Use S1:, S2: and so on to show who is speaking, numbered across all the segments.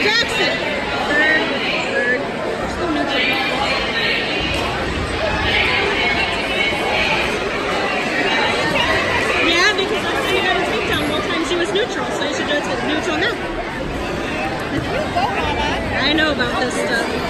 S1: Jaxson. Bird, bird. Still neutral. Yeah, because I've seen she was neutral, so you should do it to neutral now. I know about this stuff.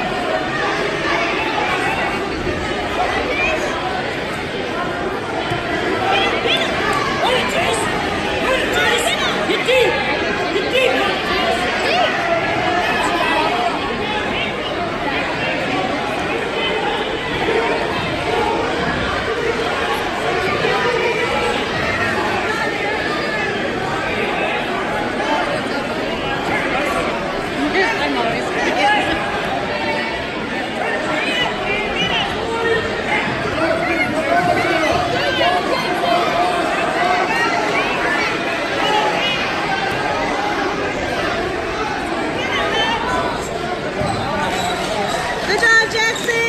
S1: Jaxson.